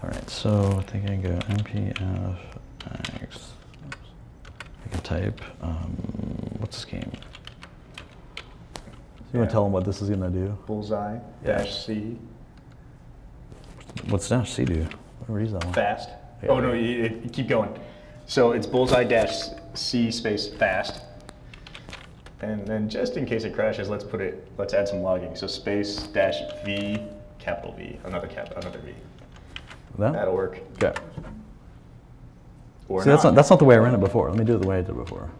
All right, so I think I can go MPF X. I can type. Um, what's this game? You want Yeah. to tell them what this is gonna do? Bullseye, dash C, What's dash C do? What is that one? fast. Yeah. Oh, no, you, keep going. So it's bullseye dash C space fast. And then just in case it crashes, let's put it, let's add some logging. So space dash V, capital V, another cap, another V. That? That'll work. Okay. Or See, that's not that's not the way I ran it before. Let me do it the way I did it before.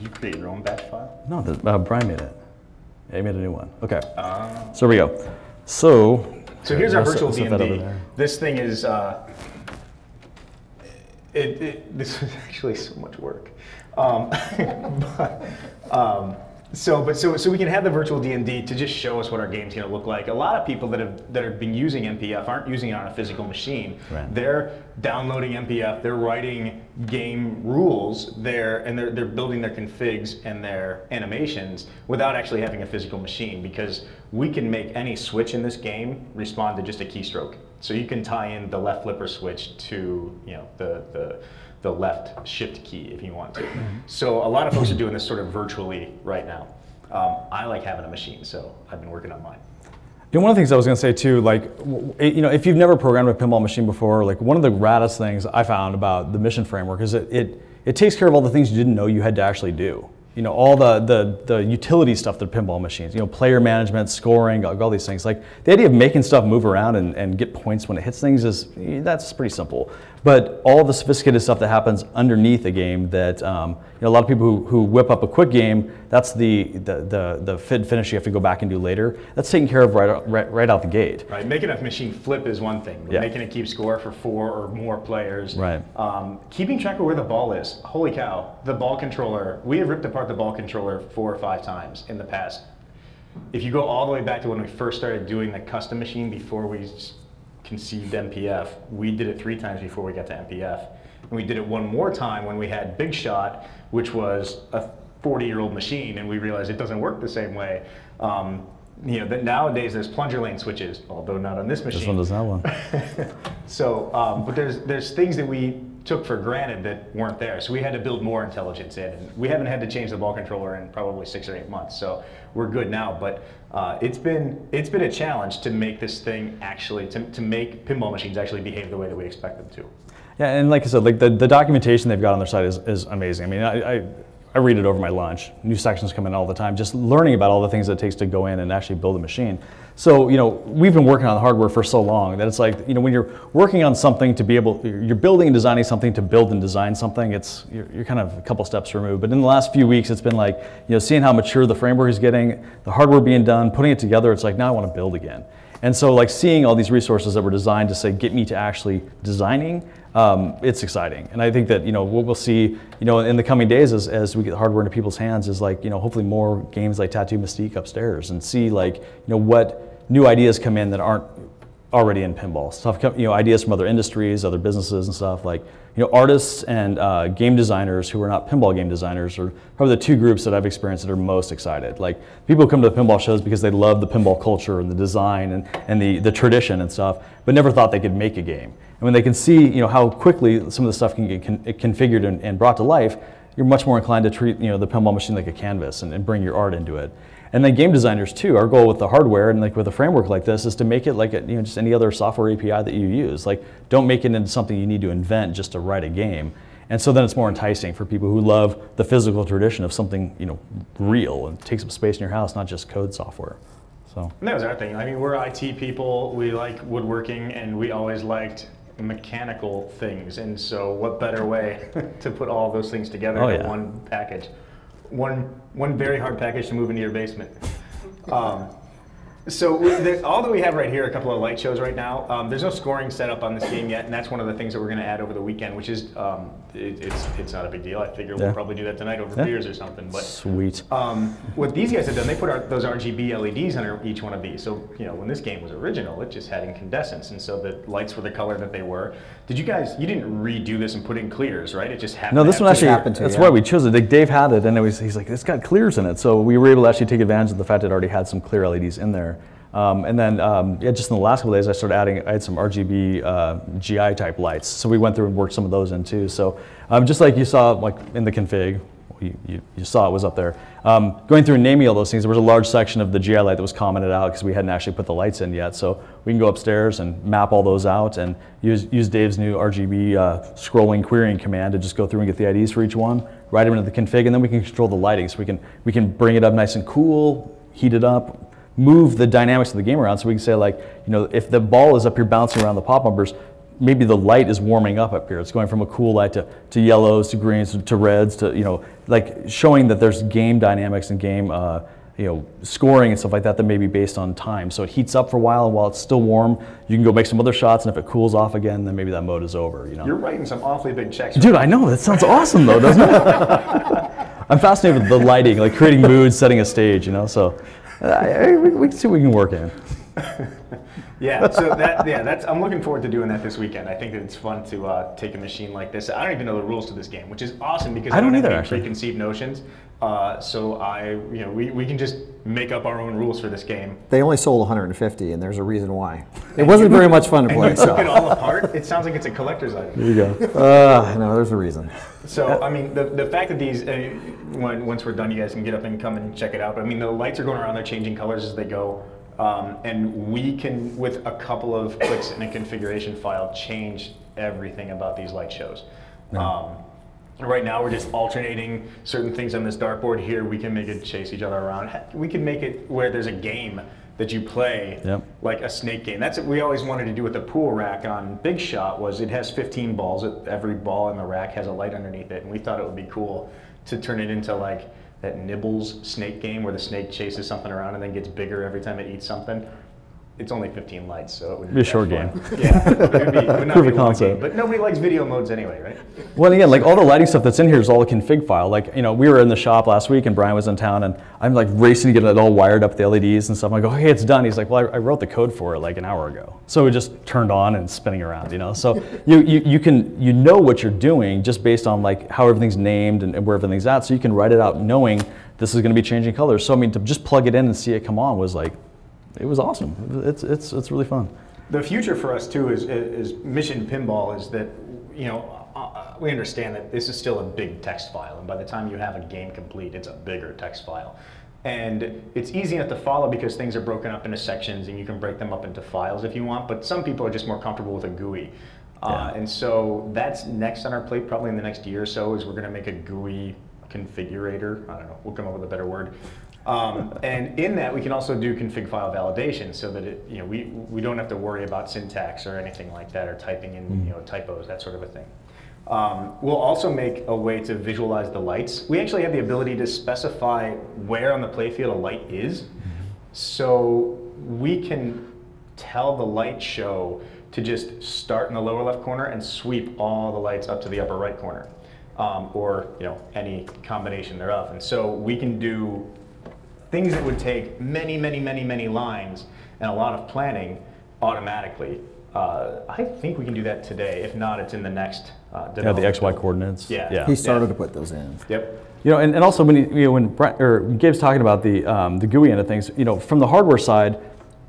You create your own batch file? No, the, uh, Brian made it. Yeah, he made a new one. Okay. Ah. So here we go. So. So here's our virtual let's set that over DMD. This thing is, uh, it, it, this is *laughs* actually so much work. Um, *laughs* but, um, so, but so, so we can have the virtual DMD to just show us what our game's going to look like. A lot of people that have that have been using MPF aren't using it on a physical machine. Right. They're downloading MPF. They're writing game rules there, and they're they're building their configs and their animations without actually having a physical machine because we can make any switch in this game respond to just a keystroke. So you can tie in the left flipper switch to you know the the the left shift key if you want to. So a lot of folks are doing this sort of virtually right now. Um, I like having a machine, so I've been working on mine. You know, one of the things I was going to say too, like, you know, if you've never programmed a pinball machine before, like one of the raddest things I found about the mission framework is that it it takes care of all the things you didn't know you had to actually do. You know, all the the the utility stuff that pinball machines, you know, player management, scoring, like all these things. Like the idea of making stuff move around and, and get points when it hits things is that's pretty simple. But all the sophisticated stuff that happens underneath a game that um, you know, a lot of people who, who whip up a quick game, that's the the the, the fit and finish you have to go back and do later. That's taken care of right out- right, right out the gate. Right, making a machine flip is one thing, Yeah. making it keep score for four or more players. Right. Um, keeping track of where the ball is. Holy cow, the ball controller. We have ripped apart the ball controller four or five times in the past. If you go all the way back to when we first started doing the custom machine before we conceived MPF, we did it three times before we got to MPF. And we did it one more time when we had Big Shot, which was a 40 year old machine, and we realized it doesn't work the same way. Um, you know, that nowadays there's plunger lane switches, although not on this machine. This one does not one. *laughs* So, um, but there's there's things that we took for granted that weren't there. So we had to build more intelligence in, and we haven't had to change the ball controller in probably six or eight months. So we're good now. But uh, it's been it's been a challenge to make this thing actually to, to make pinball machines actually behave the way that we expect them to. Yeah, and like I said, like the, the documentation they've got on their site is, is amazing. I mean, I, I, I read it over my lunch. New sections come in all the time. Just learning about all the things it takes to go in and actually build a machine. So, you know, we've been working on the hardware for so long that it's like, you know, when you're working on something to be able, you're building and designing something to build and design something, it's, you're, you're kind of a couple steps removed. But in the last few weeks, it's been like, you know, seeing how mature the framework is getting, the hardware being done, putting it together, it's like, now I want to build again. And so like seeing all these resources that were designed to say, get me to actually designing, um, it's exciting. And I think that, you know, what we'll see, you know, in the coming days as, as we get hardware into people's hands is like, you know, hopefully more games like Tattoo Mystique upstairs and see like, you know, what new ideas come in that aren't already in pinball. Stuff, you know, ideas from other industries, other businesses and stuff like, you know, artists and uh, game designers who are not pinball game designers are probably the two groups that I've experienced that are most excited. Like people come to the pinball shows because they love the pinball culture and the design and, and the, the tradition and stuff, but never thought they could make a game. And when they can see, you know, how quickly some of the stuff can get con configured and, and brought to life, you're much more inclined to treat, you know, the pinball machine like a canvas and, and bring your art into it. And then game designers too, our goal with the hardware and like with a framework like this is to make it like a, you know, just any other software API that you use. Like don't make it into something you need to invent just to write a game. And so then it's more enticing for people who love the physical tradition of something, you know, real and takes up space in your house, not just code software. So. And that was our thing. I mean, we're IT people. We like woodworking, and we always liked mechanical things. And so, what better way *laughs* to put all those things together oh, in yeah. one package? One one very hard package to move into your basement. Um, so the, all that we have right here, a couple of light shows right now. Um, there's no scoring set up on this game yet, and that's one of the things that we're going to add over the weekend, which is um, it, it's it's not a big deal. I figure Yeah. we'll probably do that tonight over Yeah. beers or something. But Sweet. um, what these guys have done, they put our, those RGB LEDs under each one of these. So, you know, when this game was original, it just had incandescence, and so the lights were the color that they were. Did you guys, you didn't redo this and put in clears, right? It just happened. No, to this have one actually, happened to, that's yeah. why we chose it. Like Dave had it, and it was, he's like, it's got clears in it. So we were able to actually take advantage of the fact that it already had some clear LEDs in there. Um, and then, um, yeah, just in the last couple days, I started adding, I had some RGB uh, GI type lights. So we went through and worked some of those in too. So um, just like you saw like in the config, you, you, you saw it was up there. Um, going through and naming all those things, there was a large section of the GI light that was commented out because we hadn't actually put the lights in yet. So we can go upstairs and map all those out and use, use Dave's new RGB uh, scrolling querying command to just go through and get the IDs for each one, write them into the config, and then we can control the lighting. So we can, we can bring it up nice and cool, heat it up, move the dynamics of the game around. So we can say like, you know, if the ball is up here bouncing around the pop bumpers, maybe the light is warming up up here. It's going from a cool light to, to yellows to greens to, to reds to, you know, like showing that there's game dynamics and game, uh, you know, scoring and stuff like that that may be based on time. So it heats up for a while, and while it's still warm, you can go make some other shots, and if it cools off again, then maybe that mode is over. You know. You're writing some awfully big checks. Dude, I know that sounds awesome though, doesn't it? *laughs* I'm fascinated with the lighting, like creating moods, setting a stage. You know, so I- we, we can see what we can work in. *laughs* Yeah, so that yeah, that's I'm looking forward to doing that this weekend. I think that it's fun to uh, take a machine like this. I don't even know the rules to this game, which is awesome because I don't have either, any actually. preconceived notions. Uh, so I, you know, we, we can just make up our own rules for this game. They only sold 150, and there's a reason why. It wasn't very much fun to play. took it all apart. It sounds like it's a collector's item. There you go. uh, no, there's a reason. So I mean, the, the fact that these, uh, when, once we're done, you guys can get up and come and check it out. But I mean, the lights are going around; they're changing colors as they go, um, and we can, with a couple of clicks in a configuration file, change everything about these light shows. Um, right now, we're just alternating certain things on this dartboard. Here, we can make it chase each other around. We can make it where there's a game that you play Yep. like a snake game. That's what we always wanted to do with the pool rack on Big Shot was it has 15 balls. Every ball in the rack has a light underneath it, and we thought it would be cool to turn it into like that Nibbles snake game where the snake chases something around and then gets bigger every time it eats something. It's only 15 lights, so it would Be a short fun. game. *laughs* Yeah, it would, be, it would not Proof be of concept. game, but nobody likes video modes anyway, right? Well, again, like all the lighting stuff that's in here is all the config file. Like, you know, we were in the shop last week and Brian was in town and I'm like racing to get it all wired up, the LEDs and stuff. I go, hey, it's done. He's like, well, I, I wrote the code for it like an hour ago. So it just turned on and spinning around, you know? So *laughs* you, you, you can, you know what you're doing just based on like how everything's named and, and where everything's at. So you can write it out knowing this is going to be changing colors. So I mean, to just plug it in and see it come on was like, it was awesome. It's, it's, it's really fun. The future for us too is, is Mission Pinball is that, you know, uh, we understand that this is still a big text file, and by the time you have a game complete, it's a bigger text file. And it's easy enough to follow because things are broken up into sections and you can break them up into files if you want, but some people are just more comfortable with a GUI. Uh, and so that's next on our plate, probably in the next year or so, is we're going to make a GUI configurator. I don't know, we'll come up with a better word. Um, and in that, we can also do config file validation so that it, you know, we, we don't have to worry about syntax or anything like that or typing in, you know, typos, that sort of a thing. Um, we'll also make a way to visualize the lights. We actually have the ability to specify where on the playfield a light is. So we can tell the light show to just start in the lower left corner and sweep all the lights up to the upper right corner, um, or you know any combination thereof. And so we can do things that would take many, many, many, many lines and a lot of planning automatically. Uh, I think we can do that today. If not, it's in the next. Uh, Yeah, the. XY coordinates. Yeah. Yeah. He started Yeah. to put those in. Yep. You know, and, and also when you, you know when Brent, or Gabe's talking about the um, the GUI end of things, you know, from the hardware side,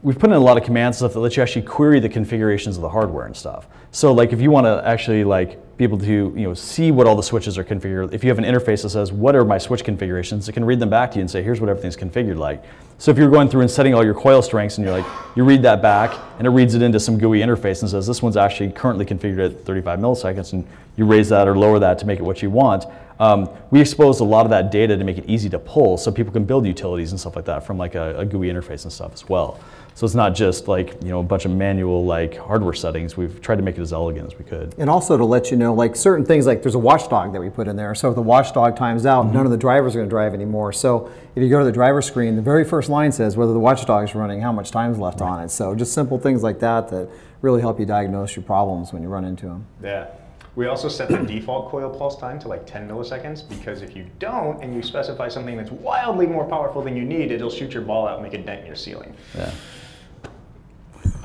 we've put in a lot of command stuff that lets you actually query the configurations of the hardware and stuff. So like if you want to actually like be able to you know see what all the switches are configured, if you have an interface that says what are my switch configurations, it can read them back to you and say here's what everything's configured like. So if you're going through and setting all your coil strengths and you're like you read that back and it reads it into some GUI interface and says this one's actually currently configured at 35 milliseconds and you raise that or lower that to make it what you want. Um, we exposed a lot of that data to make it easy to pull so people can build utilities and stuff like that from like a, a GUI interface and stuff as well. So it's not just like you know a bunch of manual like hardware settings. We've tried to make it as elegant as we could. And also to let you know, like certain things, like there's a watchdog that we put in there. So if the watchdog times out, mm-hmm. none of the drivers are going to drive anymore. So if you go to the driver screen, the very first line says whether the watchdog is running, how much time's left on it. So just simple things like that that really help you diagnose your problems when you run into them. Yeah. We also set the default coil pulse time to like 10 milliseconds because if you don't and you specify something that's wildly more powerful than you need, it'll shoot your ball out and make a dent in your ceiling. Yeah.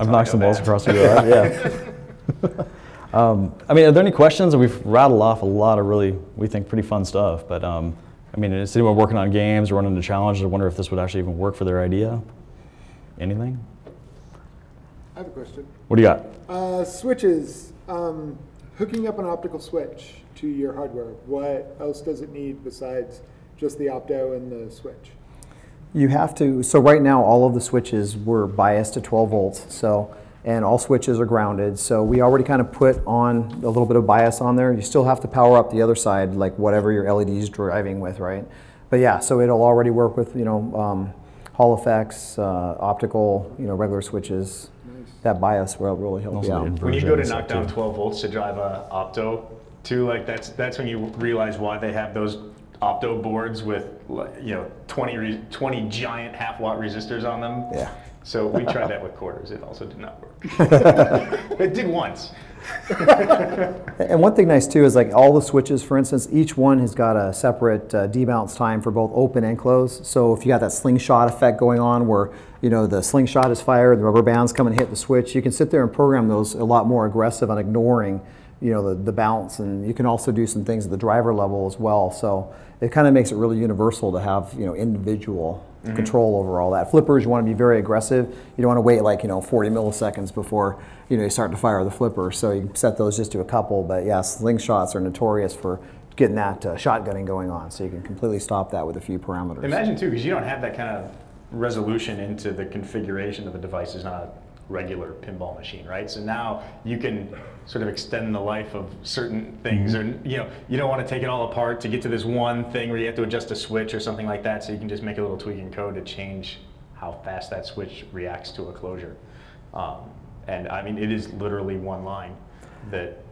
I've knocked some go balls across the yard. Yeah. *laughs* um, I mean, are there any questions? We've rattled off a lot of really, we think, pretty fun stuff. But um, I mean, is anyone working on games or running into challenges? I wonder if this would actually even work for their idea. Anything? I have a question. What do you got? Uh, switches, um, hooking up an optical switch to your hardware, what else does it need besides just the opto and the switch? You have to, so right now, all of the switches were biased to 12 volts, so, and all switches are grounded. So we already kind of put on a little bit of bias on there. You still have to power up the other side, like whatever your LED is driving with, right? But yeah, so it'll already work with, you know, um, Hall effects, uh, optical, you know, regular switches. That bias will really help you Also out. When you go to knock down 12 volts to drive a opto, too, like that's that's when you realize why they have those opto boards with you know 20 re- 20 giant half watt resistors on them. Yeah. So we tried that with quarters. It also did not work. *laughs* it did once. *laughs* And one thing nice too is like all the switches, for instance, each one has got a separate uh, debounce time for both open and close. So if you got that slingshot effect going on where you know the slingshot is fired, the rubber bands come and hit the switch, you can sit there and program those a lot more aggressive on ignoring you know the, the bounce and you can also do some things at the driver level as well. So it kind of makes it really universal to have you know individual control over all that. Flippers, you want to be very aggressive. You don't want to wait like you know 40 milliseconds before you know you start to fire the flipper. So you set those just to a couple. But yeah, slingshots are notorious for getting that uh, shotgunning going on. So you can completely stop that with a few parameters. Imagine too, because you don't have that kind of resolution into the configuration of the device. Is not regular pinball machine, right? So now you can sort of extend the life of certain things, or you know, you don't want to take it all apart to get to this one thing where you have to adjust a switch or something like that. So you can just make a little tweak in code to change how fast that switch reacts to a closure. Um, and I mean, it is literally one line that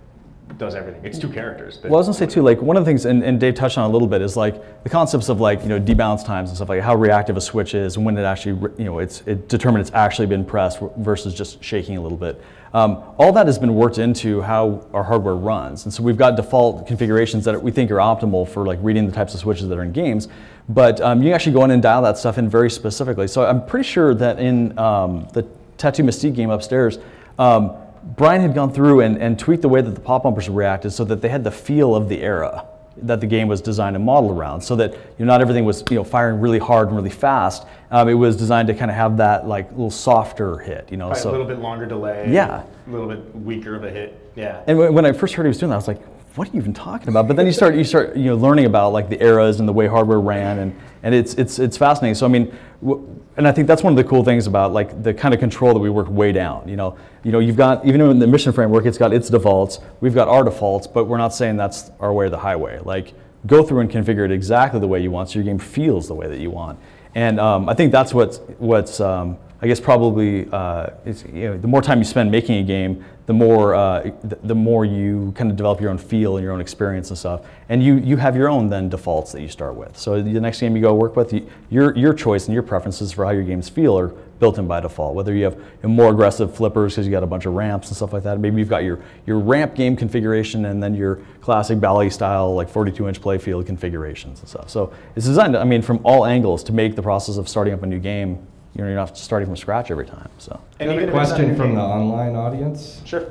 does everything. It's two characters. Well, I was gonna say too, like one of the things, and, and Dave touched on a little bit, is like the concepts of like you know debounce times and stuff like how reactive a switch is and when it actually you know it's it determined it's actually been pressed versus just shaking a little bit. Um, all that has been worked into how our hardware runs, and so we've got default configurations that we think are optimal for like reading the types of switches that are in games. But um, you actually go in and dial that stuff in very specifically. So I'm pretty sure that in um, the Tattoo Mystique game upstairs. Um, Brian had gone through and, and tweaked the way that the pop bumpers reacted so that they had the feel of the era that the game was designed and modeled around so that you know, not everything was you know, firing really hard and really fast. Um, it was designed to kind of have that like little softer hit, you know. Probably so a little bit longer delay. Yeah. A little bit weaker of a hit. Yeah. and when when I first heard he was doing that, I was like, "What are you even talking about?" But then you start you start you know learning about like the eras and the way hardware ran, and and it's it's it's fascinating. So I mean, w- and I think that's one of the cool things about like the kind of control that we work way down. You know, you know, you've got even in the mission framework, it's got its defaults. We've got our defaults, but we're not saying that's our way or the highway. Like go through and configure it exactly the way you want, so your game feels the way that you want. And um, I think that's what's what's um, I guess probably uh, you know, the more time you spend making a game, the more uh, the, the more you kind of develop your own feel and your own experience and stuff. And you you have your own then defaults that you start with. So the next game you go work with, you, your your choice and your preferences for how your games feel are built in by default. Whether you have more aggressive flippers because you got a bunch of ramps and stuff like that. Maybe you've got your, your ramp game configuration and then your classic Bally style like 42 inch playfield configurations and stuff. So it's designed, I mean, from all angles to make the process of starting up a new game, you know, you're not starting from scratch every time. So. And a if it's not question from the online audience. Sure.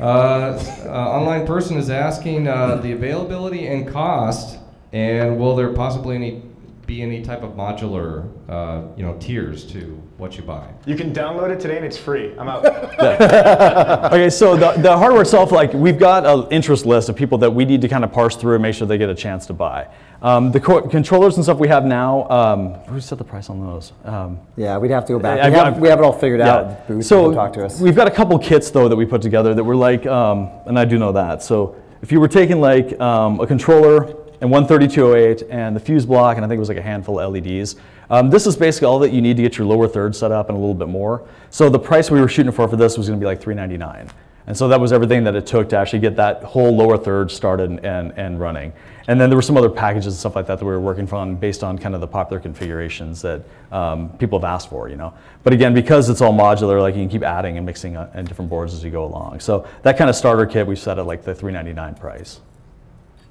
Uh, uh, online person is asking uh, the availability and cost, and will there possibly any be any type of modular, uh, you know, tiers to what you buy? You can download it today and it's free. I'm out. *laughs* Okay, so the, the hardware itself, like we've got an interest list of people that we need to kind of parse through and make sure they get a chance to buy. Um, the co- controllers and stuff we have now, um, who set the price on those? Um, Yeah, we'd have to go back. I- We I've- we have it all figured out. booth. So talk to us. we've got a couple kits though that we put together that were like, um, and I do know that. So if you were taking like um, a controller and one 3208 and the fuse block, and I think it was like a handful of LEDs. Um, this is basically all that you need to get your lower third set up and a little bit more. So the price we were shooting for for this was going to be like 399. And so that was everything that it took to actually get that whole lower third started and, and, and running. And then there were some other packages and stuff like that that we were working on based on kind of the popular configurations that um, people have asked for, you know. But again, because it's all modular, like you can keep adding and mixing uh, in different boards as you go along. So that kind of starter kit we set at like the 399 price.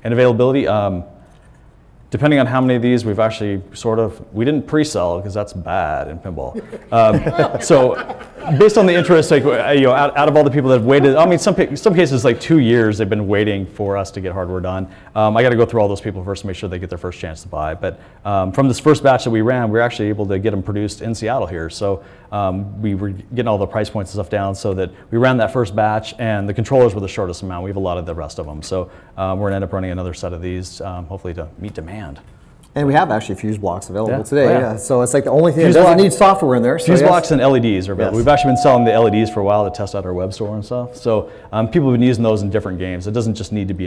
And availability, um, depending on how many of these we've actually sort of, we didn't pre-sell because that's bad in pinball. Um, *laughs* so based on the interest, like, uh, you know, out, out of all the people that have waited, I mean, some, some cases like two years they've been waiting for us to get hardware done. Um, I got to go through all those people first to make sure they get their first chance to buy. But um, from this first batch that we ran, we were actually able to get them produced in Seattle here. So um, we were getting all the price points and stuff down so that we ran that first batch and the controllers were the shortest amount. We have a lot of the rest of them. So um, we're going to end up running another set of these, um, hopefully to meet demand. And we have actually fuse blocks available Yeah. today. Oh, yeah. yeah. So it's like the only thing Fuse that doesn't block- need software in there. So Fuse yes. blocks and LEDs are available. Yes. We've actually been selling the LEDs for a while to test out our web store and stuff. So um, people have been using those in different games. It doesn't just need to be